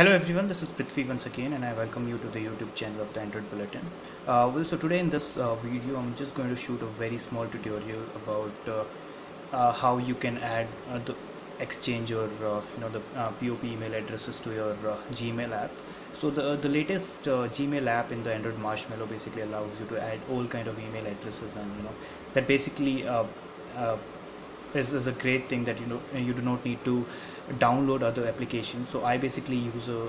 Hello everyone, this is Prithvi once again and I welcome you to the YouTube channel of the Android Bulletin. Uh, well, so today in this uh, video I'm just going to shoot a very small tutorial about uh, uh how you can add uh, the exchange or uh, you know the POP email addresses to your Gmail app. So the the latest Gmail app in the Android Marshmallow basically allows you to add all kind of email addresses and you know that basically is, is a great thing that you know you do not need to download other applications. So i basically use a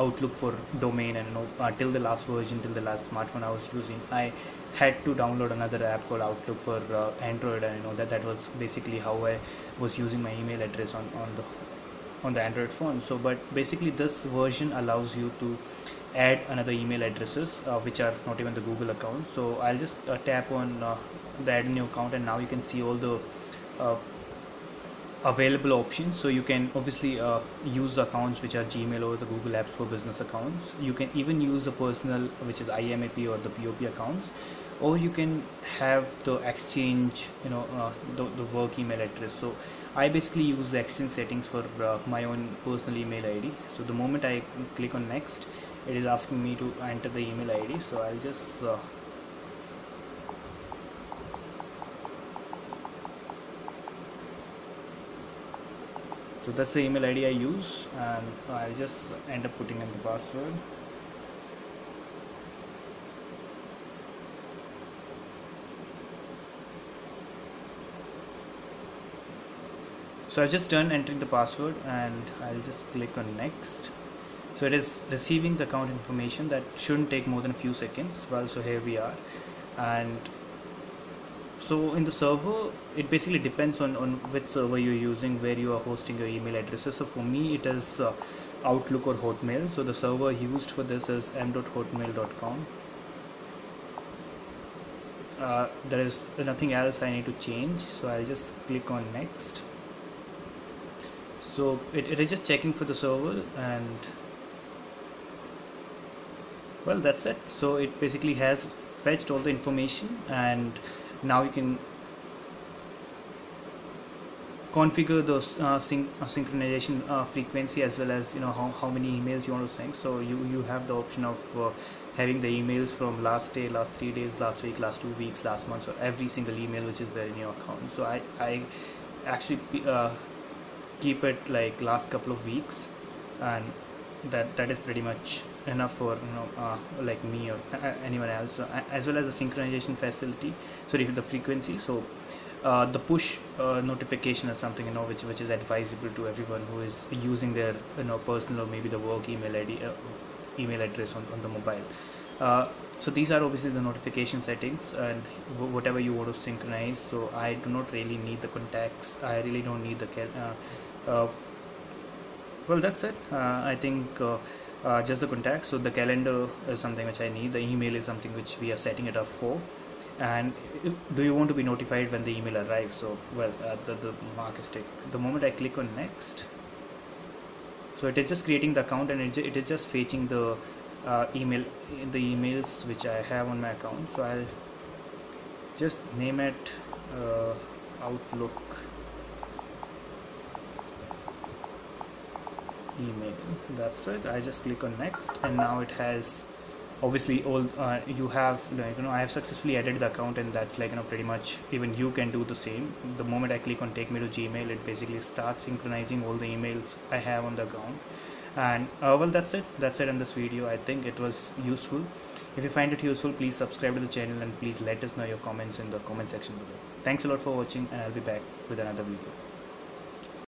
outlook for domain and you know uh, till the last version till the last smartphone i was using. I had to download another app called outlook for uh, android and you know that that was basically how i was using my email address on on the on the android phone. So but basically this version allows you to add another email addresses uh, which are not even the google account. So i'll just uh, tap on uh, the add new account and now you can see all the available options. So you can obviously uh, use the accounts which are gmail or the google apps for business accounts. You can even use the personal which is imap or the pop accounts. Or you can have the exchange you know uh, the, the work email address. So i basically use the exchange settings for uh, my own personal email id so the moment i click on next it is asking me to enter the email id so i'll just so that's the email id i use and i'll just end up putting in the password. So I just done entering the password and I'll just click on next. So it is receiving the account information that shouldn't take more than a few seconds. Well so here we are. And so in the server it basically depends on, on which server you're using where you are hosting your email addresses. So for me it is uh, outlook or hotmail. So the server used for this is m.hotmail.com uh, there is nothing else I need to change so I'll just click on next. So it, it is just checking for the server and well that's it. So it basically has fetched all the information and now you can configure those uh, sync uh, synchronization uh, frequency as well as you know how, how many emails you want to send. So you you have the option of uh, having the emails from last day last three days last week last two weeks last month. Or every single email which is there in your account. So i i actually uh, keep it like last couple of weeks. And that that is pretty much enough for you know uh, like me or anyone else. So, as well as the synchronization facility. Sorry the frequency so uh, the push uh, notification is something you know which which is advisable to everyone who is using their you know personal or maybe the work email id uh, email address on, on the mobile. Uh, so these are obviously the notification settings and whatever you want to synchronize. So i do not really need the contacts. I really don't need the uh, well that's it. Uh, I think uh, uh, just the contact. So the calendar is something which I need. The email is something which we are setting it up for. And do you want to be notified when the email arrives? So well uh, the, the mark is tick. The moment I click on next so it is just creating the account and it, it is just fetching the uh, email the emails which I have on my account. So I'll just name it uh, Outlook email. That's it. I just click on next and now it has obviously all uh, you have like you know I have successfully added the account and that's like you know pretty much even you can do the same. The moment I click on take me to Gmail it basically starts synchronizing all the emails I have on the account. And uh, well that's it. That's it in this video. I think it was useful. If you find it useful please subscribe to the channel and please let us know your comments in the comment section below. Thanks a lot for watching and I'll be back with another video